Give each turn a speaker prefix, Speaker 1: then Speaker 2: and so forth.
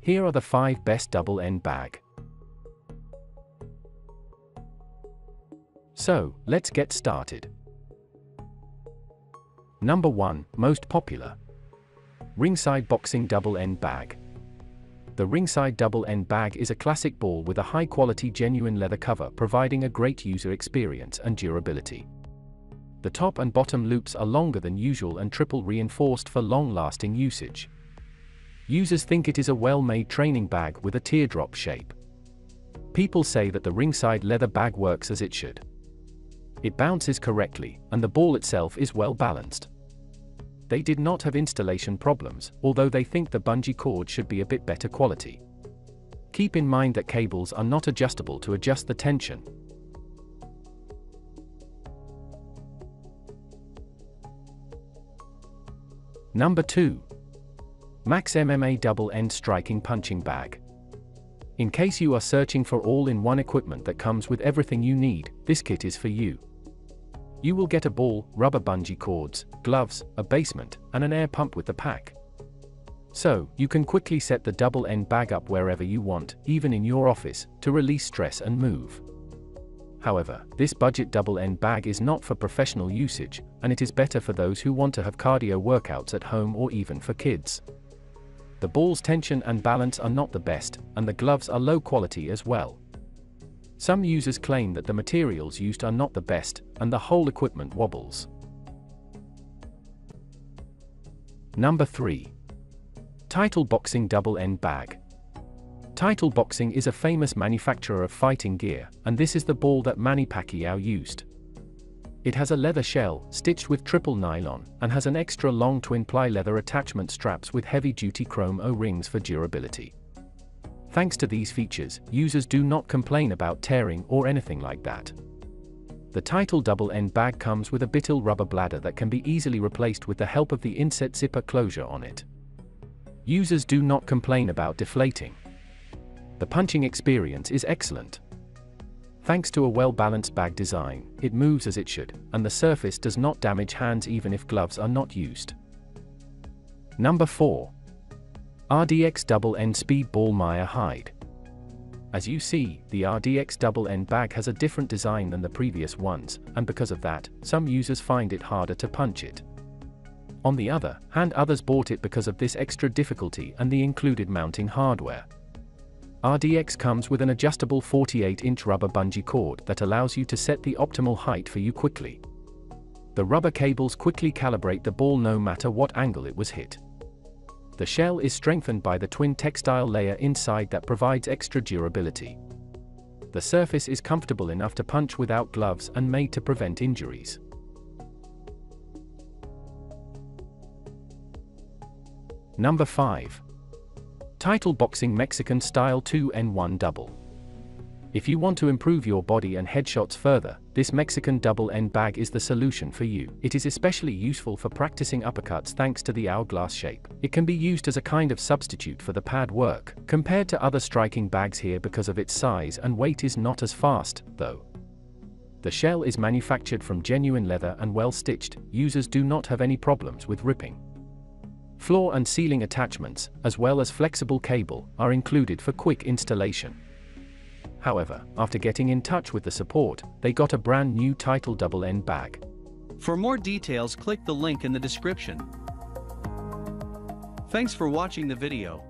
Speaker 1: Here are the 5 best double end bag. So, let's get started. Number 1, most popular. Ringside Boxing Double End Bag. The Ringside Double End Bag is a classic ball with a high-quality genuine leather cover providing a great user experience and durability. The top and bottom loops are longer than usual and triple reinforced for long-lasting usage. Users think it is a well-made training bag with a teardrop shape. People say that the ringside leather bag works as it should. It bounces correctly, and the ball itself is well balanced. They did not have installation problems, although they think the bungee cord should be a bit better quality. Keep in mind that cables are not adjustable to adjust the tension. Number 2. MaxxMMA Double End Striking Punching Bag. In case you are searching for all-in-one equipment that comes with everything you need, this kit is for you. You will get a ball, rubber bungee cords, gloves, a basement, and an air pump with the pack. So, you can quickly set the double end bag up wherever you want, even in your office, to release stress and move. However, this budget double end bag is not for professional usage, and it is better for those who want to have cardio workouts at home or even for kids. The ball's tension and balance are not the best, and the gloves are low quality as well. Some users claim that the materials used are not the best, and the whole equipment wobbles. Number 3. Title Boxing Double End Bag. Title Boxing is a famous manufacturer of fighting gear, and this is the ball that Manny Pacquiao used. It has a leather shell, stitched with triple nylon, and has an extra long twin-ply leather attachment straps with heavy-duty chrome O-rings for durability. Thanks to these features, users do not complain about tearing or anything like that. The Title double-end bag comes with a butyl rubber bladder that can be easily replaced with the help of the inset zipper closure on it. Users do not complain about deflating. The punching experience is excellent. Thanks to a well-balanced bag design, it moves as it should, and the surface does not damage hands even if gloves are not used. Number 4. RDX Double End Speed Ball Maya Hide. As you see, the RDX Double End bag has a different design than the previous ones, and because of that, some users find it harder to punch it. On the other hand others bought it because of this extra difficulty and the included mounting hardware. RDX comes with an adjustable 48-inch rubber bungee cord that allows you to set the optimal height for you quickly. The rubber cables quickly calibrate the ball no matter what angle it was hit. The shell is strengthened by the twin textile layer inside that provides extra durability. The surface is comfortable enough to punch without gloves and made to prevent injuries. Number 5. Title Boxing Mexican Style 2N1 Double. If you want to improve your body and headshots further, this Mexican double end bag is the solution for you. It is especially useful for practicing uppercuts thanks to the hourglass shape. It can be used as a kind of substitute for the pad work, compared to other striking bags here because of its size and weight is not as fast, though. The shell is manufactured from genuine leather and well stitched, users do not have any problems with ripping. Floor and ceiling attachments, as well as flexible cable, are included for quick installation. However, after getting in touch with the support, they got a brand new Title double end bag.
Speaker 2: For more details click the link in the description. Thanks for watching the video.